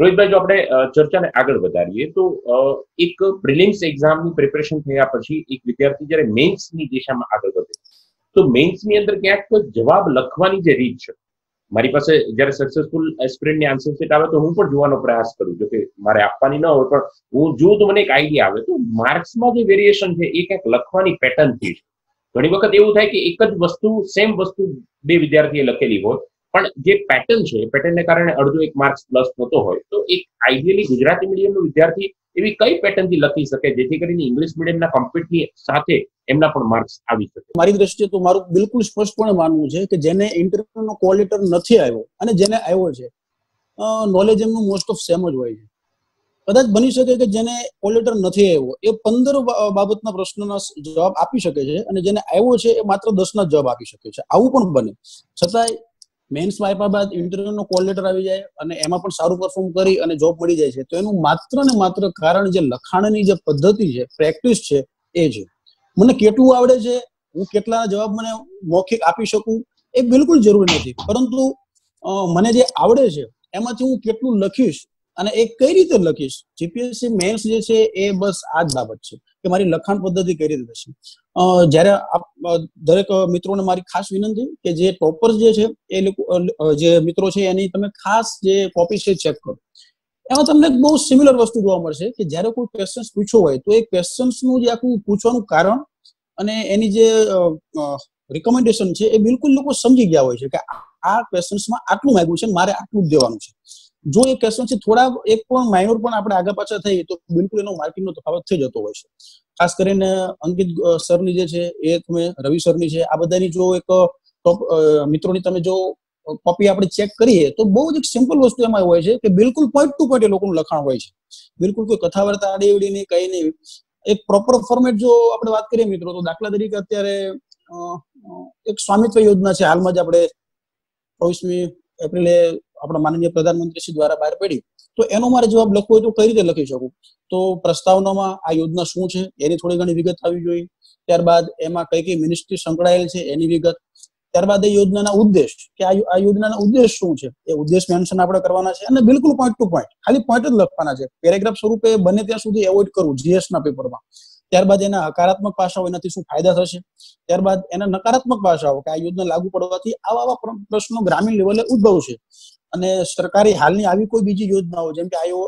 રોહિતભાઈ, જો આપણે ચર્ચાને આગળ વધારીએ, તો એક પ્રિલિમ્સ એક્ઝામની પ્રિપેરેશન થયા પછી એક વિદ્યાર્થી જ્યારે મેન્સની દિશામાં આગળ વધે, તો મેન્સની અંદર ક્યાંક જવાબ લખવાની જે રીત છે, મારી પાસે જ્યારે સક્સેસફુલ એસ્પિરન્ટની આન્સર શીટ આવે તો હું પણ જોવાનો પ્રયાસ કરું જો કે મારે આપવાની ન હોય, પણ હું જોઉં તો મને એક આઈડિયા આવે. તો માર્ક્સમાં જે વેરિએશન છે એ ક્યાંક લખવાની પેટર્નથી છે. ઘણી વખત એવું થાય કે એક જ વસ્તુ સેમ વસ્તુ બે વિદ્યાર્થીએ લખેલી હોય પણ જે પેટર્ન છે પેટર્નને કારણે અડધો એક માર્ક્સ પ્લસ થતો હોય, તો એક આઈડિયલી ગુજરાતી મીડિયમનો વિદ્યાર્થી એવી કઈ પેટર્નથી લખી શકે જેથી કરીને ઇંગ્લિશ મીડિયમના કમ્પ્યુટરની સાથે એમના પણ માર્ક્સ આવી શકે? મારી દ્રષ્ટિએ તો મારું બિલકુલ સ્પષ્ટપણે માનવું છે કે જેને ઇન્ટરવ્યુનો કોલેટર નથી આવ્યો અને જેને આવ્યો છે નોલેજ એમનું મોસ્ટ ઓફ સેમ જ હોય છે. કદાચ બની શકે કે જેને કોલેટર નથી આવ્યો, એ પંદર બાબતના પ્રશ્નના જવાબ આપી શકે છે અને જેને આવ્યો છે એ માત્ર દસના જવાબ આપી શકે છે. આવું પણ બને. છતાંય મેન્સમાં આપ્યા બાદ ઇન્ટરવ્યુનો કોલ લેટર આવી જાય અને એમાં પણ સારું પરફોર્મ કરી અને જોબ મળી જાય છે. તો એનું માત્ર ને માત્ર કારણ જે લખાણની જે પદ્ધતિ છે પ્રેક્ટિસ છે, એ છે. મને કેટલું આવડે છે, હું કેટલા જવાબ મને મૌખિક આપી શકું, એ બિલકુલ જરૂરી નથી. પરંતુ મને જે આવડે છે, એમાંથી હું કેટલું લખીશ અને એ કઈ રીતે લખીશ? જીપીએસસી મેન્સ જે છે એ બસ આ જ બાબત છે કે મારી લખાણ પદ્ધતિ કઈ રીતે થશે? જ્યારે દરેક મિત્રોને મારી ખાસ વિનંતી કે જે ટોપર્સ જે છે એ લોકો જે મિત્રો છે એની તમે ખાસ જે કોપી છે ચેક કરો. એમાં તમને બહુ સિમિલર વસ્તુ જોવા મળશે કે જ્યારે કોઈ ક્વેશ્ચન પૂછ્યો હોય તો એ ક્વેશ્ચન્સનું જે આખું પૂછવાનું કારણ અને એની જે રિકમેન્ડેશન છે એ બિલકુલ લોકો સમજી ગયા હોય છે કે આ ક્વેશ્ચન્સમાં આટલું માંગ્યું છે મારે આટલું જ દેવાનું છે. જો એ ક્વેશ્ચન છે થોડા એક પણ માઇનોર પણ આપણે આગળ પાછળ થઈએ તો બિલકુલ એનો માર્કિંગનો તફાવત થઈ જતો હોય છે. ખાસ કરીને અંકિત સરની જે છે, એ તમે, રવિ સરની છે, આ બધાની જો એક મિત્રોની તમે જો કોપી આપણે ચેક કરીએ તો બહુ જ એક સિમ્પલ વસ્તુ એમાં હોય છે કે બિલકુલ પોઈન્ટ ટુ પોઈન્ટ એ લોકોનું લખાણ હોય છે. બિલકુલ કોઈ કથા વાર્તા આડી નહીં, કઈ નહીં. એક પ્રોપર ફોર્મેટ જો આપણે વાત કરીએ મિત્રો, તો દાખલા તરીકે અત્યારે એક સ્વામિત્વ યોજના છે. હાલમાં જ આપણે ચોવીસમી એપ્રિલે આપણા માનનીય પ્રધાનમંત્રી શ્રી દ્વારા બહાર પડી, તો એનો મારે જવાબ લખવો હોય તો કઈ રીતે લખી શકું? તો પ્રસ્તાવનામાં આ યોજના શું છે? એની થોડી ઘણી વિગત આવી જોઈએ. ત્યારબાદ એમાં કઈ કઈ મિનિસ્ટ્રી સંકળાયેલ છે એની વિગત. ત્યારબાદ એ યોજનાના ઉદ્દેશ કે આ યોજનાના ઉદ્દેશ શું છે? એ ઉદ્દેશ મેન્શન આપણે કરવાના છે અને બિલકુલ પોઈન્ટ ટુ પોઈન્ટ ખાલી પોઈન્ટ જ લખવાના છે. પેરેગ્રાફ સ્વરૂપે બને ત્યાં સુધી એવોઇડ કરવું જીએસ ના પેપરમાં ત્યારબાદ એના હકારાત્મક પાસાઓ એનાથી શું ફાયદા થશે? ત્યારબાદ એના નકારાત્મક પાસાઓ, કે આ યોજના લાગુ પડવાથી આવા આવા પ્રશ્નો ગ્રામીણ લેવલે ઉદ્ભવશે. અને સરકારી હાલની આવી કોઈ બીજી યોજનાઓ, જેમ કે આયો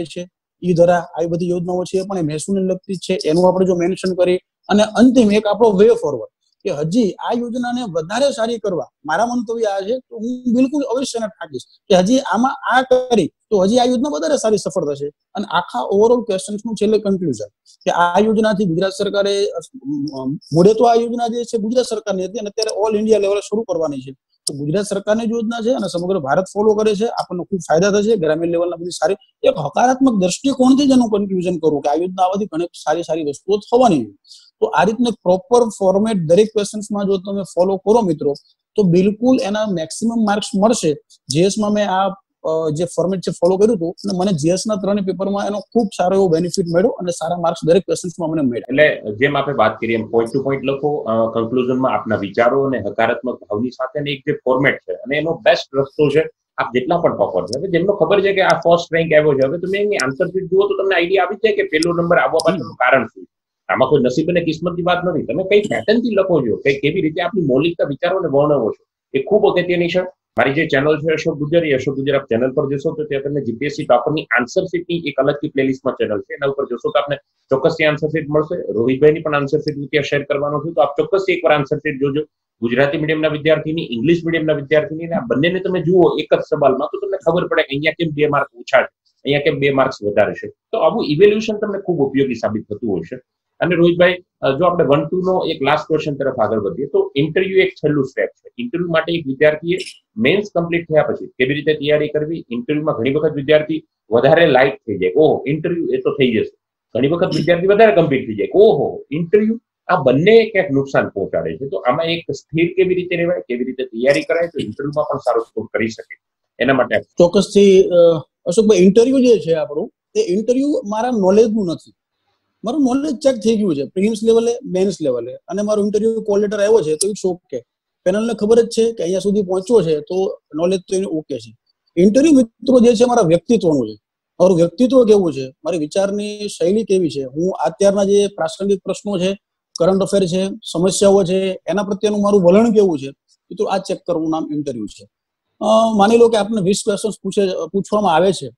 એ છે, ઈ ધરા આવી બધી યોજનાઓ છે પણ એ મહેસૂલને લગતી છે. એનું આપણે જો મેન્શન કરી અને અંતિમ એક આપણો વે ફોરવર્ડ કે હજી આ યોજનાને વધારે સારી કરવા, મારા મંતવ્ય આ છે, તો હું બિલકુલ અવશ્યને ઠાકીશ કે હજી આમાં આ કરી, તો હજી આ યોજના વધારે સારી સફળ થશે. અને આખા ઓવરઓલ ક્વેશ્ચનનું છેલ્લે કન્ક્લુઝન કે આ યોજનાથી ગુજરાત સરકારે મૂળે તો આ યોજના જે છે ગુજરાત સરકારની હતી અને અત્યારે ઓલ ઇન્ડિયા લેવલે શરૂ કરવાની છે. તો ગુજરાત સરકારની યોજના છે અને સમગ્ર ભારત ફોલો કરે છે. આપણને ખૂબ ફાયદા થશે. ગ્રામીણ લેવલના બધી સારી, એક હકારાત્મક દ્રષ્ટિકોણથી જ એનું કન્ક્લુઝન કરું કે આ યોજના આવવાથી ઘણી સારી સારી વસ્તુઓ થવાની તો આ રીતને પ્રોપર ફોર્મેટ દરેક ક્વેશ્ચન્સમાં જો તમે ફોલો કરો મિત્રો, તો બિલકુલ એના મેક્સિમમ માર્ક્સ મળશે. જીએસમાં મેં આ જે ફોર્મેટ છે ફોલો કર્યું હતું અને મને જીએસ ના ત્રણ પેપરમાં એનો ખૂબ સારો એવો બેનિફિટ મળ્યો અને સારા માર્ક્સ દરેક ક્વેશ્ચન્સમાં મને મળ્યા. એટલે જેમ આપણે વાત કરીએ એમ પોઈન્ટ ટુ પોઈન્ટ લખો કન્ક્લુઝનમાં આપના વિચારો અને હકારાત્મક ભાવની સાથે એક જે ફોર્મેટ છે અને એનો બેસ્ટ રસ્તો છે, આપ જેટલા પણ ટોપર છે. હવે જેમનો ખબર છે કે આ ફર્સ્ટ રેન્ક આવ્યો છે, હવે તમે એની આન્સર શીટ જુઓ તો તમને આઈડિયા આવી જાય કે પેલો નંબર આવવા પાછળનું કારણ શું આમાં કોઈ નસીબ અને કિસ્મતની વાત નથી. તમે કઈ પેટર્નથી લખો છો કઈ કેવી રીતે આપની મૌલિકતા વિચારોને વર્ણવો છો. એ ખૂબ અગત્યની છે. મારી જે ચેનલ છે અશોક ગુજરી, અશોક ગુજર ચેનલ પર જશો તો ત્યાં તમને જીપીએસસી ટોપરની આન્સર શીટની એક અલગથી પ્લેલિસ્ટમાં ચેનલ છે. એના ઉપર જશો તો આપને ચોક્કસથી આન્સર શીટ મળશે. રોહિતભાઈની પણ આન્સર શીટ હું ત્યાં શેર કરવાનો છું. તો આપ ચોક્કસથી એકવાર આન્સર શીટ જોજો. ગુજરાતી મીડિયમના વિદ્યાર્થીની ઇંગ્લિશ મીડિયમના વિદ્યાર્થીની આ બંનેને તમે જુઓ એક જ સવાલમાં, તો તમને ખબર પડે અહીંયા કેમ બે માર્ક ઓછા છે, અહીંયા કેમ બે માર્ક્સ વધારે છે. તો આવું ઇવેલ્યુશન તમને ખૂબ ઉપયોગી સાબિત થતું હોય છે. અને રોહિતભાઈ જો આપણે વન ટુ નો એક લાસ્ટ ક્વેશ્ચન તરફ આગળ વધીએ, તો ઇન્ટરવ્યુ એક છેલ્લું સ્ટેપ છે. ઇન્ટરવ્યુ માટે એક વિદ્યાર્થીએ મેન્સ કમ્પ્લીટ થયા પછી કેવી રીતે તૈયારી કરવી? ઇન્ટરવ્યુમાં ઘણી વખત વિદ્યાર્થી વધારે લાઇટ થઈ જાય. ઓહો ઇન્ટરવ્યુ એ તો થઈ જશે. ઘણી વખત વિદ્યાર્થી વધારે કમ્પ્લીટ થઈ જાય. ઓહો ઇન્ટરવ્યુ આ બંને ક્યાંક નુકસાન પહોંચાડે છે. તો આમાં એક સ્થિર કેવી રીતે રહેવાય? કેવી રીતે તૈયારી કરાય? તો ઇન્ટરવ્યુમાં પણ સારો સ્કોર કરી શકે. એના માટે ચોક્કસથી અશોકભાઈ ઇન્ટરવ્યુ જે છે આપણું, એ ઇન્ટરવ્યુ મારા નોલેજનું નથી. મારું નોલેજ ચેક થઈ ગયું છે. પ્રિલિમ્સ લેવલે મેન્સ લેવલે અને મારું ઇન્ટરવ્યુ કોલ લેટર આવ્યો છે, તો ઇટ્સ ઓકે પેનલને ખબર જ છે કે અહીંયા સુધી પહોંચ્યો છે, તો નોલેજ તો એનું ઓકે છે. ઇન્ટરવ્યુ મિત્રો જે છે મારા વ્યક્તિત્વનું છે. મારું વ્યક્તિત્વ કેવું છે? મારી વિચારની શૈલી કેવી છે? હું અત્યારના જે પ્રાસંગિક પ્રશ્નો છે કરંટ અફેર છે, સમસ્યાઓ છે, એના પ્રત્યેનું મારું વલણ કેવું છે? મિત્રો આ ચેક કરવું નામ ઇન્ટરવ્યુ છે. માની લો કે આપને વીસ ક્વેશ્ચન પૂછે, પૂછવામાં આવે છે.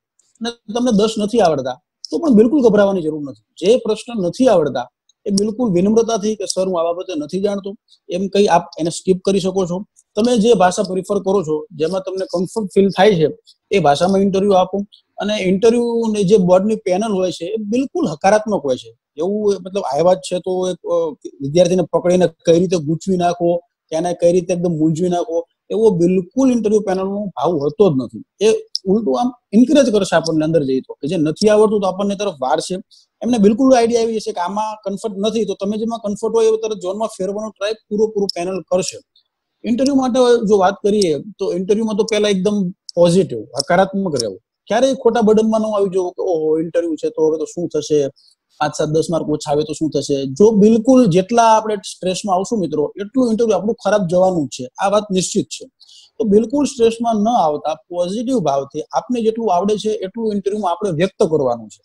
અને તમને દસ નથી આવડતા. તો પણ બિલકુલ ગભરાવાની જરૂર નથી. જે પ્રશ્ન નથી આવડતા, એ બિલકુલ વિનમ્રતાથી કે, સર, હું આ બાબતે નથી જાણતો. એમ કઈ આપ એને સ્કીપ કરી શકો છો. તમે જે ભાષા પ્રિફર કરો છો, જેમાં તમને કમ્ફર્ટ ફીલ થાય છે, એ ભાષામાં ઇન્ટરવ્યુ આપો. અને ઇન્ટરવ્યુ ને જે બોર્ડની પેનલ હોય છે, એ બિલકુલ હકારાત્મક હોય છે. એવું મતલબ આવ્યા જ છે તો એક વિદ્યાર્થીને પકડીને કઈ રીતે ગૂંચવી નાખો એને કઈ રીતે એકદમ મૂંઝવી નાખો. એવો બિલકુલ ઇન્ટરવ્યુ પેનલનો ભાવ હોતો જ નથી. એ ઉલટું આમ ઇન્કરેજ કરશે આપણને અંદર જઈ તો કે જે નથી આવડતું તો આપણને તરફ વાર એમને બિલકુલ આઈડિયા આવી જશે કે આમાં કન્ફર્ટ નથી. તો તમે જેમાં કન્ફર્ટ હોય એ તરફ ઝોનમાં ફેરવાનો ટ્રાય પૂરું પેનલ કરશે. ઇન્ટરવ્યુ માટે જો વાત કરીએ તો ઇન્ટરવ્યુમાં તો પહેલા એકદમ પોઝિટિવ હકારાત્મક રહેવું. ક્યારેય ખોટા બર્ડનમાં ન આવી જવું કે ઓહો ઇન્ટરવ્યુ છે તો હવે તો શું થશે? પાંચ સાત દસ માર્ક ઓછા આવે તો શું થશે? જો બિલકુલ જેટલા આપણે સ્ટ્રેસમાં આવશું મિત્રો, એટલું ઇન્ટરવ્યુ આપણું ખરાબ જવાનું છે. આ વાત નિશ્ચિત છે. તો બિલકુલ સ્ટ્રેસમાં ન આવતા પોઝિટિવ ભાવથી આપને જેટલું આવડે છે, એટલું ઇન્ટરવ્યુમાં આપણે વ્યક્ત કરવાનું છે.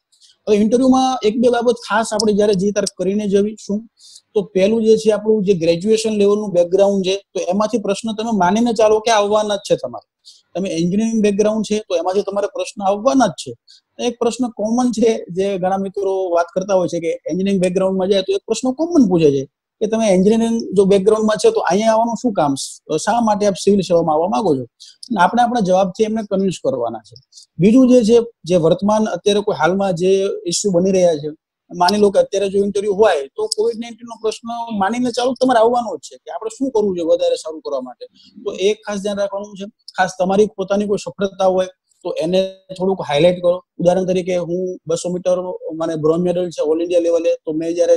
હવે ઇન્ટરવ્યુમાં એક બે બાબત ખાસ આપણે જયારે જે તાર કરીને જવી શું તો પહેલું જે છે આપણું જે ગ્રેજ્યુએશન લેવલનું બેકગ્રાઉન્ડ છે, તો એમાંથી પ્રશ્ન તમે માનીને ચાલો કે આવવાના જ છે તમારે. તમે એન્જિનિયરિંગ બેકગ્રાઉન્ડ છે, તો એમાંથી તમારે પ્રશ્ન આવવાના જ છે. એક પ્રશ્ન કોમન છે, જે ઘણા મિત્રો વાત કરતા હોય છે કે એન્જિનિયરિંગ બેકગ્રાઉન્ડમાં જાય તો એક પ્રશ્ન કોમન પૂછે છે કે તમે એન્જિનિયરિંગ જો બેકગ્રાઉન્ડમાં છે તો અહીંયા આવવાનું શું કામ? શા માટે આપ સિવિલ સેવામાં આવવા માંગો છો? આપણે આપણા જવાબથી એમને કન્વિન્સ કરવાના છે. બીજું જે છે, જે વર્તમાન અત્યારે કોઈ હાલમાં જે ઇસ્યુ બની રહ્યા છે, માની લો કે અત્યારે જો ઇન્ટરવ્યુ હોય તો કોવિડ નાઇન્ટીન નો પ્રશ્ન માનીને ચાલુ તમારે આવવાનો જ છે કે આપણે શું કરવું છે વધારે સારું કરવા માટે? તો એક ખાસ ધ્યાન રાખવાનું છે. ખાસ તમારી પોતાની કોઈ સફળતા હોય તો એને થોડુંક હાઇલાઇટ કરો. ઉદાહરણ તરીકે હું બસો મીટર મને બ્રોન્ઝ મેડલ છે ઓલ ઇન્ડિયા લેવલે તો મેં જયારે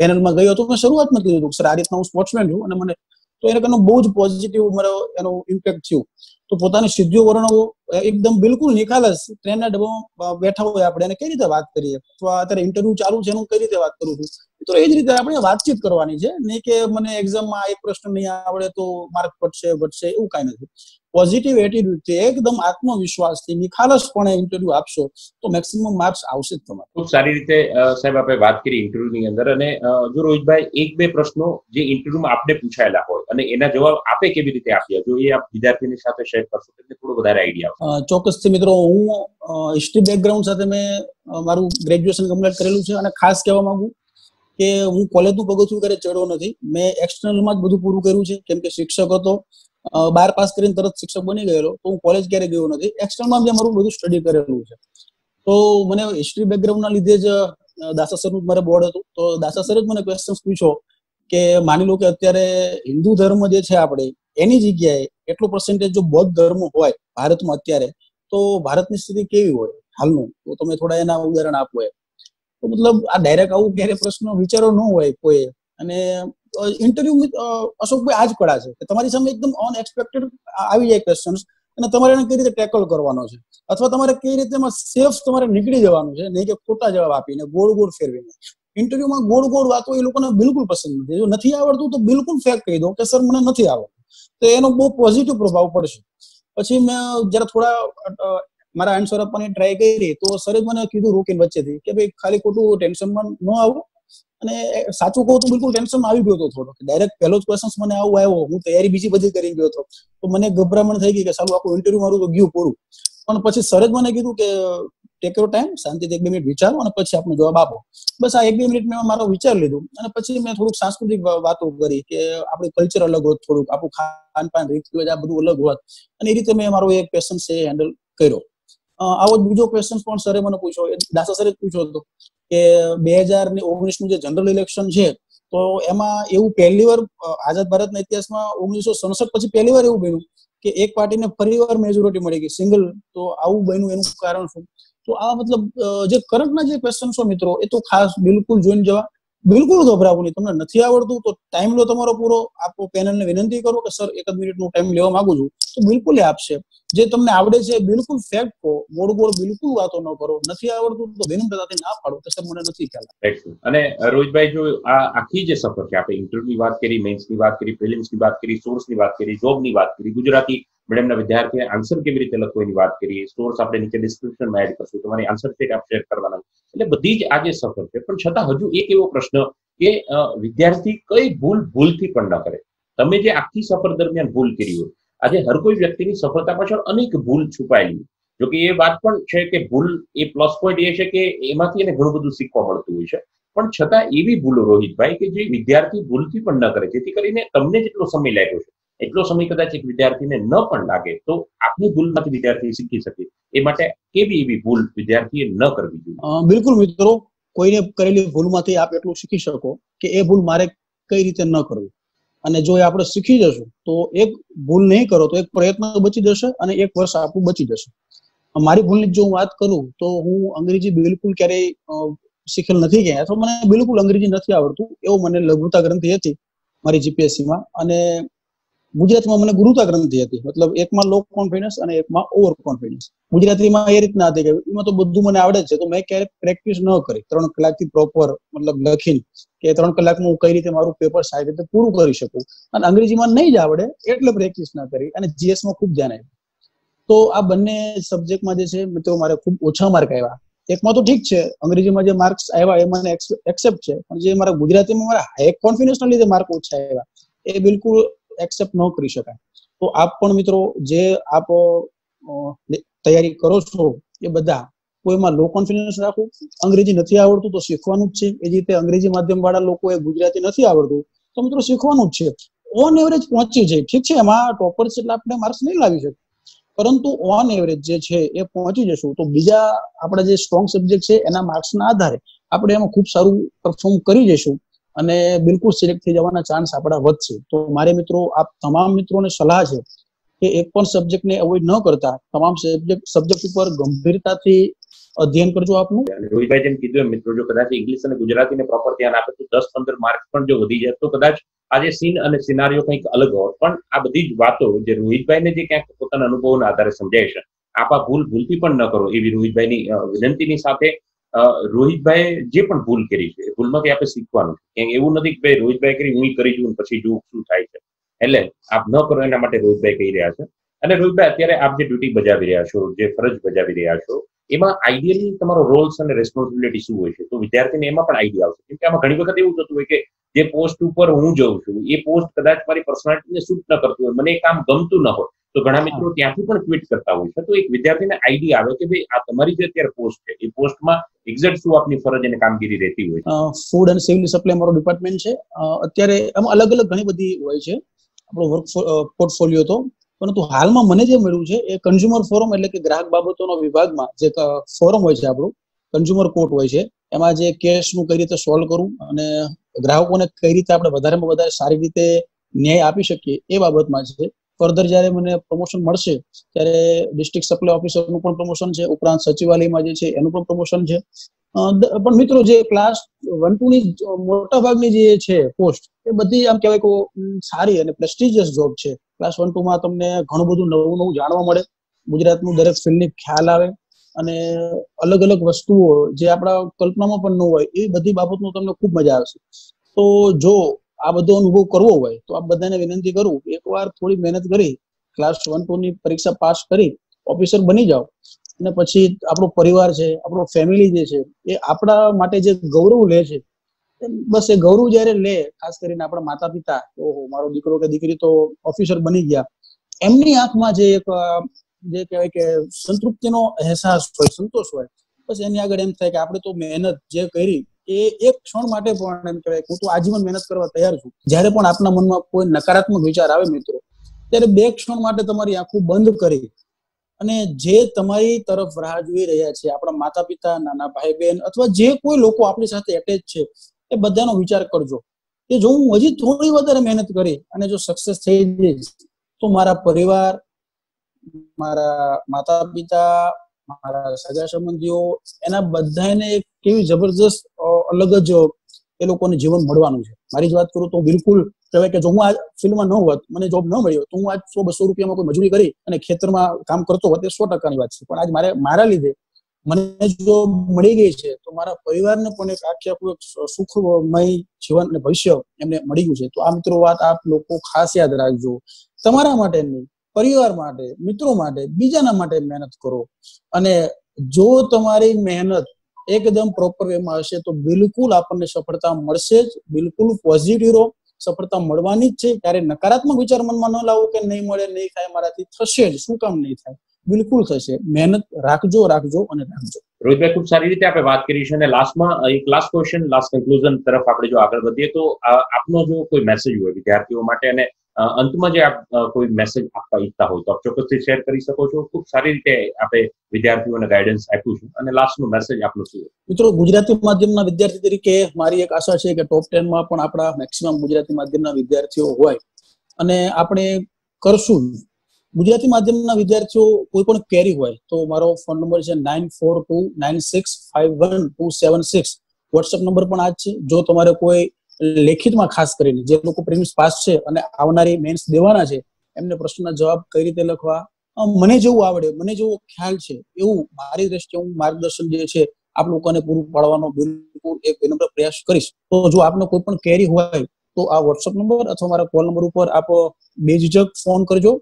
પેનલમાં ગયો હતો મેં શરૂઆતમાં કીધું હતું સર, આ રીતના હું સ્પોર્ટ્સમેન છું. અને મને, તો એને કનો બહુ જ પોઝિટિવ મારો એનો ઇમ્પેક્ટ થયું. તો પોતાની સિદ્ધિઓ વર્ણવો એકદમ બિલકુલ નિખાલસ ટ્રેનના ડબ્બામાં બેઠા હોય આપણે. એને કઈ રીતે વાત કરીએ? અથવા અત્યારે ઇન્ટરવ્યુ ચાલુ છે, એનું કઈ રીતે વાત કરું છું? તો એ જ રીતે આપણે વાતચીત કરવાની છે. નહીં કે મને એક્ઝામમાં એક પ્રશ્ન નહીં આવડે તો માર્ક ઘટશે ઘટશે એવું કાંઈ નથી. પોઝિટિવ એટીટ્યુડથી એકદમ આત્મવિશ્વાસથી નિખાલસપણે ઇન્ટરવ્યુ આપશો તો મેક્સિમમ માર્ક્સ આવશે જ તમારે. ખૂબ સારી રીતે સાહેબ આપણે વાત કરી ઇન્ટરવ્યુની અંદર. અને જો રોહિતભાઈ, એક બે પ્રશ્નો જે ઇન્ટરવ્યુમાં આપને પૂછાયેલા હોય અને એના જવાબ આપે કેવી રીતે આપ્યા જો એ આપ વિદ્યાર્થીની સાથે શેર કરશો થોડો વધારે આઈડિયા ચોક્કસથી મિત્રો, હું હિસ્ટ્રી બેકગ્રાઉન્ડ સાથે મેં મારું ગ્રેજ્યુએશન કમ્પ્લીટ કરેલું છે અને ખાસ કહેવા માંગુ કે હું કોલેજનું પગથિયું ક્યારે ચડ્યો નથી. મેં એક્સટર્નલમાં જ બધું પૂરું કર્યું છે. કેમ કે શિક્ષક હતો બાર પાસ કરીને તરત શિક્ષક બની ગયેલો, તો હું કોલેજ ક્યારે ગયો નથી. એક્સટર્નલમાં જે મારું બધું સ્ટડી કરેલું છે. તો મને હિસ્ટ્રી બેકગ્રાઉન્ડના લીધે જ દાસા સરનું મારે બોર્ડ હતું. તો દાસા સર જ મને ક્વેશ્ચન પૂછો કે માની લો કે અત્યારે હિન્દુ ધર્મ જે છે આપણે, એની જગ્યાએ એટલો પર્સન્ટેજ જો બૌદ્ધ ધર્મ હોય ભારતમાં અત્યારે, તો ભારતની સ્થિતિ કેવી હોય હાલનું? તો તમે થોડા એના ઉદાહરણ આપો એ તો મતલબ આ ડાયરેક્ટ આવું ક્યારે પ્રશ્ન, વિચારો ન હોય કોઈ. અને ઇન્ટરવ્યુ અશોકભાઈ આ જ કળા છે. કે તમારી સામે એકદમ અનએક્સપેક્ટેડ આવી જાય ક્વેશ્ચન અને તમારે એને કઈ રીતે ટેકલ કરવાનો છે? અથવા તમારે કઈ રીતે સેફ તમારે નીકળી જવાનું છે? નહીં કે ખોટા જવાબ આપીને ગોળ ગોળ ફેરવીને. ઇન્ટરવ્યુમાં ગોળ ગોળ વાતો એ લોકોને બિલકુલ પસંદ નથી. જો નથી આવડતું તો બિલકુલ ફેક કહી દો કે સર મને નથી આવડતું. તો એનો બહુ પોઝિટિવ પ્રભાવ પડશે. પછી મેં જરા થોડા મારા આન્સર આપવાની ટ્રાય કરી તો સરે મને કીધું રોકીને વચ્ચેથી કે ભાઈ ખાલી ખોટું ટેન્શનમાં ન આવો. અને સાચું કહું તો બિલકુલ ટેન્શન આવી ગયો હતો થોડો. ડાયરેક્ટ પહેલો જ ક્વેશ્ચન મને આવું આવ્યો. હું તૈયારી બીજી બધી કરી ગયો હતો. તો મને ગભરામણ થઈ ગઈ કે સારું આખું ઇન્ટરવ્યુ મારું તો ગયું પૂરું. પણ પછી સરે મને કીધું કે ટેક યોર ટાઈમ શાંતિથી એક બે મિનિટ વિચારો અને પછી આપણે જવાબ આપો. બસ આ એક બે મિનિટ મેં મારો વિચાર લીધું અને પછી મેં થોડુંક સાંસ્કૃતિક વાતો કરી કે આપણું કલ્ચર અલગ હોત, થોડુંક આપણું ખાન પાન, રીત રિવાજ આ બધું અલગ હોત. અને એ રીતે મેં મારો એક ક્વેશ્ચન છે હેન્ડલ કર્યો. આવો બીજો ક્વેશ્ચન પણ સરે મને પૂછ્યો. દાસા સરે પૂછ્યો હતો કે બે હજાર ને ઓગણીસનું જે જનરલ ઇલેક્શન છે, તો એમાં એવું પહેલી વાર આઝાદ ભારતના ઇતિહાસમાં ઓગણીસો સડસઠ પછી પહેલી વાર એવું બન્યું કે એક પાર્ટીને ફરી વાર મેજોરિટી મળી ગઈ સિંગલ તો આવું બન્યું એનું કારણ શું? તો આ મતલબ જે કરંટના જે ક્વેશ્ચન છો મિત્રો, એ તો ખાસ બિલકુલ જોઈને જવા. બિલકુલ ગભરાવું નહીં, તમને નથી આવડતું, તો ટાઈમ લો તમારો પૂરો. આપો પેનલને વિનંતી કરો કે સર એક જ મિનિટનો ટાઈમ લેવા માંગુ છું. તો બિલકુલ આપશે. જે તમને આવડે છે બિલકુલ ફેક્ટ કહો. મોડ ગોળ બિલકુલ વાતો ન કરો. નથી આવડતું તો વિનમ્રતાથી ના પાડો કે સર, મને નથી ખ્યાલ. અને રોજભાઈ, જો આ આખી જે સફર છે, આપણે ઇન્ટરવ્યુની વાત કરી મેન્સની વાત કરી પ્રિલિમ્સની વાત કરી સોર્સની વાત કરી જોબની વાત કરી, ગુજરાતી મેડમના વિદ્યાર્થીએ આન્સર કેવી રીતે લખવો એની વાત કરીએ? સોર્સ આપણે નીચે ડિસ્ક્રિપ્શનમાં એડ કરશું. તમારી આન્સર શીટ આપ શેર કરવાના એટલે બધી જ આજે સફળ છે, પણ છતાં હજુ એક એવો પ્રશ્ન કે વિદ્યાર્થી કઈ ભૂલ ભૂલથી પણ ન કરે. તમે જે આખી સફર દરમિયાન ભૂલ કરી હોય, આજે હર કોઈ વ્યક્તિની સફળતા પાછળ અનેક ભૂલ છુપાયેલી જો કે એ વાત પણ છે કે ભૂલ, એ પ્લસ પોઈન્ટ એ છે કે એમાંથી એને ઘણું બધું શીખવા મળતું હોય છે. પણ છતાં એવી ભૂલો, રોહિતભાઈ, કે જે વિદ્યાર્થી ભૂલથી પણ ન કરે, જેથી કરીને તમને જેટલો સમય લાગ્યો છે એટલો સમય કદાચ એક વિદ્યાર્થીને ન પણ લાગે તો આપની ભૂલમાંથી વિદ્યાર્થી શીખી શકે. એ માટે કેવી એવી ભૂલ વિદ્યાર્થીએ ન કરવી જોઈએ? બિલકુલ મિત્રો, કોઈને કરેલી ભૂલમાંથી આપ એટલું શીખી શકો કે એ ભૂલ મારે કઈ રીતે ન કરવી. અને જો એ આપણે શીખી જશું, તો એક ભૂલ નહીં કરો, તો એક પ્રયત્ન બચી જશે અને એક વર્ષ આપણું બચી જશે. મારી ભૂલની જો હું વાત કરું, તો હું અંગ્રેજી બિલકુલ ક્યારેય શીખેલ નથી ગયા અથવા મને બિલકુલ અંગ્રેજી નથી આવડતું, એવું મને લઘુતા ગ્રંથિ હતી મારી જીપીએસસીમાં અને ગુજરાતીમાં મને ગુરુતા ગ્રંથિ હતી મતલબ એકમાં લો કોન્ફિડન્સ અને એકમાં ઓવર કોન્ફિડન્સ ગુજરાતીમાં એ રીતના હતી કે એમાં તો બધું મને આવડે છે. તો મેં ક્યારેય પ્રેક્ટિસ ન કરી. ત્રણ કલાકથી પ્રોપર મતલબ લખીને કે ત્રણ કલાકમાં હું કઈ રીતે મારું પેપર સારી રીતે પૂરું કરી શકું. અને અંગ્રેજીમાં નહીં જ આવડે એટલે પ્રેક્ટિસ ના કરી. અને જીએસમાં ખૂબ ધ્યાન આવ્યું તો આ બંને સબ્જેક્ટમાં જે છે મિત્રો મારે ખૂબ ઓછા માર્ક આવ્યા એકમાં તો ઠીક છે. અંગ્રેજીમાં જે માર્ક્સ આવ્યા એ મને એક્સેપ્ટ છે. પણ જે મારા ગુજરાતીમાં મારા હાઈ કોન્ફિડન્સના લીધે માર્ક ઓછા આવ્યા એ બિલકુલ એક્સેપ્ટ ન કરી શકાય. તો આપ પણ મિત્રો જે આપ તૈયારી કરો છો એ બધા કોઈમાં લો કોન્ફિડન્સ રાખવું અંગ્રેજી નથી આવડતું તો શીખવાનું જ છે. એ રીતે અંગ્રેજી માધ્યમ વાળા એ ગુજરાતી નથી આવડતું તો મિત્રો શીખવાનું જ છે. ઓન એવરેજ પહોંચી જાય ઠીક છે, એમાં ટોપર એટલે આપણે માર્ક્સ નહીં લાવી શકીએ. પરંતુ ઓન એવરેજ જે છે એ પહોંચી જશું. તો બીજા આપણા જે સ્ટ્રોંગ સબ્જેક્ટ છે એના માર્ક્સના આધારે આપણે એમાં ખૂબ સારું પરફોર્મ કરી જઈશું. અને બિલકુલ સિલેક્ટ થઈ જવાના ચાન્સ આપણા વધશે. તો મારે મિત્રો આ તમામ મિત્રોને સલાહ છે કે એક પણ સબ્જેક્ટને અવોઇડ ન કરતા. તમામ સબ્જેક્ટ સબ્જેક્ટ ઉપર ગંભીરતાથી અધ્યયન કરજો આપનું. રોહિતભાઈ જેમ કીધું મિત્રો, જો કદાચ ઇંગ્લિશ અને ગુજરાતીને પ્રોપર ધ્યાન આપે તો દસ પંદર માર્ક પણ જો વધી જાય, તો કદાચ આજે સીન અને સિનારીઓ કંઈક અલગ હોત પણ આ બધી જ વાતો જે રોહિતભાઈને જે ક્યાંક પોતાના અનુભવોના આધારે સમજાય છે, આપા ભૂલ ભૂલથી પણ ન કરો એવી રોહિતભાઈની વિનંતીની સાથે રોહિતભાઈ જે પણ ભૂલ કરી છે, એ ભૂલમાંથી આપણે શીખવાનું છે. એવું નથી કે ભાઈ રોહિતભાઈ કરી, હું કરી જોઉં પછી જોઉં શું થાય છે. એટલે આપ ન કરો એના માટે રોહિતભાઈ કહી રહ્યા છે. અને રોહિતભાઈ, અત્યારે આપ જે ડ્યુટી બજાવી રહ્યા છો, જે ફરજ બજાવી રહ્યા છો, એમાં આઈડિયલી તમારો રોલ્સ અને રેસ્પોન્સિબિલિટી શું હોય છે? તો વિદ્યાર્થીને એમાં પણ આઈડિયા આવશે. કેમ કે આમાં ઘણી વખત એવું થતું હોય કે જે પોસ્ટ ઉપર હું જઉં છું, એ પોસ્ટ કદાચ મારી પર્સનાલિટીને સૂટ ન કરતું હોય, મને એ કામ ગમતું ન હોય. તો ઘણા મિત્રો ત્યાંથી પણ ટ્વીટ કરતા હોય છે. તો એક વિદ્યાર્થીને આઈડિયા આવે કે ભાઈ આ તમારી જે અત્યારે પોસ્ટ છે એ પોસ્ટમાં એક્ઝેક્ટ શું આપની ફરજ અને કામગીરી રહેતી હોય ફૂડ એન્ડ સિવિલ સપ્લાય મારો ડિપાર્ટમેન્ટ છે. અત્યારે આમાં અલગ અલગ ઘણી બધી હોય છે. આપણો વર્ક પોર્ટફોલિયો તો. પરંતુ હાલમાં મને જે મળ્યું છે એ કન્ઝ્યુમર ફોરમ એટલે કે ગ્રાહક બાબતોના વિભાગમાં જે ફોરમ હોય છે આપણું કન્ઝ્યુમર કોર્ટ હોય છે. એમાં જે કેસનું કઈ રીતે સોલ્વ કરવું અને ગ્રાહકોને કઈ રીતે આપણે વધારેમાં વધારે સારી રીતે ન્યાય આપી શકીએ એ બાબતમાં છે. ફર્ધર જ્યારે મને પ્રમોશન મળશે, ત્યારે ડિસ્ટ્રિક્ટ સપ્લાય ઓફિસરનું પણ પ્રમોશન છે. ઉપરાંત સચિવાલયમાં જે છે, એનું પણ પ્રમોશન છે. પણ મિત્રો જે ક્લાસ વન ટુ ની મોટા ભાગની જે છે પોસ્ટ એ બધી આમ કહેવાય કે સારી અને પ્રેસ્ટિજિયસ જોબ છે. ક્લાસ વન ટુ માં તમને ઘણું બધું નવું નવું જાણવા મળે. ગુજરાતનું દરેક ફિલ્ડની ખ્યાલ આવે અને અલગ અલગ વસ્તુઓ જે આપણા કલ્પનામાં પણ ન હોય, એ બધી બાબતનું તમને ખૂબ મજા આવશે. તો જો આ બધો અનુભવ કરવો હોય તો આ બધાને વિનંતી કરું, એકવાર થોડી મહેનત કરી ક્લાસ વન ટુ ની પરીક્ષા પાસ કરી ઓફિસર બની જાઓ. અને પછી આપણો પરિવાર છે, આપણો ફેમિલી જે છે, એ આપણા માટે જે ગૌરવ લે છે બસ એ ગૌરવ જયારે લે, ખાસ કરીને આપણા માતા પિતા ઓહો, મારો દીકરો કે દીકરી તો ઓફિસર બની ગયા, એમની આંખમાં જે એક, જે કહેવાય કે સંતૃપ્તિનો અહેસાસ હોય, સંતોષ હોય, બસ એની આગળ એમ થાય કે આપણે તો મહેનત જે કરી એ એક ક્ષણ માટે પણ એમ કહેવાય હું તો આજીવન મહેનત કરવા તૈયાર છું. જ્યારે પણ આપના મનમાં કોઈ નકારાત્મક વિચાર આવે મિત્રો, ત્યારે બે ક્ષણ માટે તમારી આંખો બંધ કરી અને જે તમારી તરફ રાહ જોઈ રહ્યા છે, આપણા માતા પિતા નાના ભાઈ બહેન અથવા જે કોઈ લોકો આપણી સાથે એટેચ છે, એ બધાનો વિચાર કરજો. કે જો હું હજી થોડી વધારે મહેનત કરી અને જો સક્સેસ થઈ જઈશ, તો મારા પરિવાર, મારા માતા પિતા મારા સગા સંબંધીઓ એના બધાને કેવી જબરજસ્ત અલગ જ એ લોકોને જીવન મળવાનું છે. મારી જ વાત કરું તો બિલકુલ કહેવાય કે જો હું આ ફિલ્ડમાં ન હોત, મને જોબ ન મળ્યો તો હું આજ સો બસો રૂપિયામાં કોઈ મજૂરી કરી અને ખેતરમાં કામ કરતો હોત, એ સો ટકાની વાત છે. પણ આજ મારે, મારા લીધે મને જો મળી ગઈ છે, તો મારા પરિવારને પણ એક આખી આખું એક સુખમય જીવન અને ભવિષ્ય એમને મળી ગયું છે. તો આ મિત્રો વાત આપ લોકો ખાસ યાદ રાખજો. તમારા માટે નહીં, પરિવાર માટે, મિત્રો માટે, બીજાના માટે મહેનત કરો. અને જો તમારી મહેનત એકદમ પ્રોપર વેમાં હશે તો બિલકુલ આપણને સફળતા મળશે જ. બિલકુલ પોઝિટિવ રહો. સફળતા મળવાની જ છે. ત્યારે નકારાત્મક વિચાર મનમાં ન લાવો કે નહીં મળે, નહીં થાય, મારાથી થશે જ. શું કામ નહીં થાય? બિલકુલ થશે. મહેનત રાખજો રાખજો અને રાખજો. રોહિતભાઈ, ખૂબ સારી રીતે આપણે વાત કરી છે અને લાસ્ટમાં એક લાસ્ટ ક્વેશ્ચન લાસ્ટ કન્ક્લુઝન તરફ આપણે જો આગળ વધીએ તો આપનો જો કોઈ મેસેજ હોય વિદ્યાર્થીઓ માટે અને અંતમાં જે આપ કોઈ મેસેજ આપવા ઈચ્છતા હોય તો આપ ચોક્કસથી શેર કરી શકો છો. ખૂબ સારી રીતે આપણે વિદ્યાર્થીઓને ગાઈડન્સ આપ્યું છું અને લાસ્ટનો મેસેજ આપનો શું? મિત્રો, ગુજરાતી માધ્યમના વિદ્યાર્થી તરીકે મારી એક આશા છે કે ટોપ ટેનમાં પણ આપણા મેક્સિમમ ગુજરાતી માધ્યમના વિદ્યાર્થીઓ હોય. અને આપણે કરશું ગુજરાતી માધ્યમના વિદ્યાર્થીઓ કોઈ પણ કેરી હોય તો મારો ફોન નંબર છે nine four two nine six five one two seven six WhatsApp number પણ આ જ છે. જો તમારે કોઈ લેખિતમાં ખાસ કરીને જે લોકો પ્રિલિમ્સ પાસ છે અને આવનારી મેન્સ દેવાના છે, એમને પ્રશ્નના જવાબ કઈ રીતે લખવા? મને જેવું આવડે, મને જેવો ખ્યાલ છે, એવું મારી દ્રષ્ટિએ હું માર્ગદર્શન જે છે, આપ લોકોને પૂરું પાડવાનો બિલકુલ એક વિનમ્ર પ્રયાસ કરીશ. તો જો આપનો કોઈ પણ કેરી હોય, તો આ વોટ્સઅપ નંબર અથવા મારા કોલ નંબર ઉપર આપ બેઝિજક ફોન કરજો.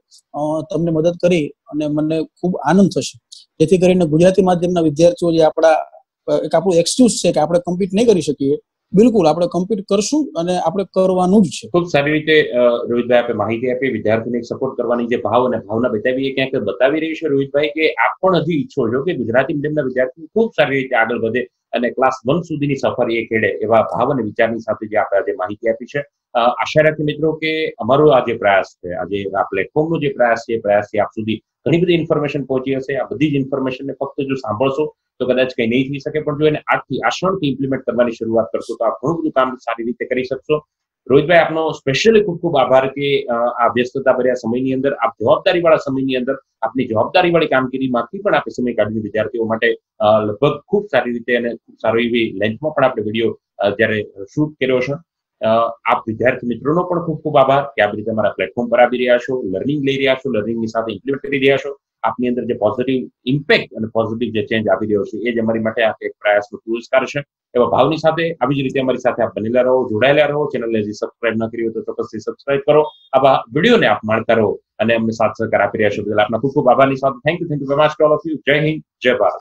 તમને મદદ કરી અને મને ખૂબ આનંદ થશે. જેથી કરીને ગુજરાતી માધ્યમના વિદ્યાર્થીઓ જે આપણા, એક આપણું એક્સક્યુઝ છે કે આપણે કમ્પ્લીટ નહીં કરી શકીએ બિલકુલ, આપણે કમ્પીટ કરશું અને આપણે કરવાનું જ છે. ખૂબ સારી રીતે રોહિતભાઈ આપણે માહિતી આપી, વિદ્યાર્થીને સપોર્ટ કરવાની જે ભાવ અને ભાવના બતાવી એ ક્યાંક બતાવી રહી છે રોહિતભાઈ કે આપ પણ હજી ઈચ્છો છો કે ગુજરાતી મીડિયમના વિદ્યાર્થીઓ ખૂબ સારી રીતે આગળ વધે અને ક્લાસ વન સુધીની સફર એ ખેડે, એવા ભાવ અને વિચારની સાથે જે આપણે આજે માહિતી આપી છે. આશા રાખી મિત્રો કે અમારો આ જે પ્રયાસ છે આજે આ પ્લેટફોર્મનો જે પ્રયાસ છે, એ પ્રયાસથી આપ સુધી ઘણી બધી ઇન્ફોર્મેશન પહોંચી હશે. આ બધી જ ઇન્ફોર્મેશનને ફક્ત જો સાંભળશો તો કદાચ કંઈ નહીં થઈ શકે, પણ જો એને આજથી આશ્રણથી ઇમ્પ્લિમેન્ટ કરવાની શરૂઆત કરશો, તો આપ ઘણું બધું કામ સારી રીતે કરી શકશો. રોહિતભાઈ, આપનો સ્પેશિયલી ખૂબ ખૂબ આભાર કે આ વ્યસ્તતા ભર્યા સમયની અંદર, આપ જવાબદારી વાળા સમયની અંદર આપની જવાબદારી વાળી કામગીરીમાંથી પણ આપણે સમય કાઢીને વિદ્યાર્થીઓ માટે લગભગ ખૂબ સારી રીતે અને ખૂબ સારો એવી લેન્થમાં પણ આપણે વીડિયો જ્યારે શૂટ કર્યો છે. આપ વિદ્યાર્થી મિત્રોનો પણ ખૂબ ખૂબ આભાર કે આવી રીતે અમારા પ્લેટફોર્મ પર આવી રહ્યા છો લર્નિંગ લઈ રહ્યા છો લર્નિંગની સાથે ઇમ્પ્લિમેન્ટ કરી રહ્યા છો. આપની અંદર જે પોઝિટિવ ઇમ્પેક્ટ અને પોઝિટિવ જે ચેન્જ આપી રહ્યો છે, એ જ અમારી માટે આ એક પ્રયાસનો પુરસ્કાર છે. એવા ભાવની સાથે આવી જ રીતે અમારી સાથે આપ બનેલા રહો, જોડાયેલા રહો ચેનલને હજી સબસ્ક્રાઇબ ન કરી હોય તો ચોક્કસથી સબસ્ક્રાઇબ કરો. આવા વિડીયોને આપ માણતા રહો અને અમને સાથ સહકાર આપી રહ્યા છો. બદલ આપના ખૂબ ખૂબ આભારની સાથે thank you thank you very much all of you જય હિન્દ, જય ભારત.